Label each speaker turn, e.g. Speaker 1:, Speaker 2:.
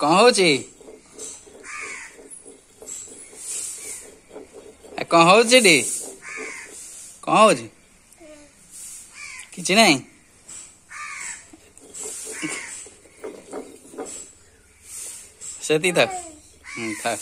Speaker 1: କଣ ହଉଛି ଆ, କଣ ହଉଛି ଏଠି କଣ ହଉଛି କିଛି ନାହିଁ ସେତିକି ଥାକ ହୁଁ ଥାକ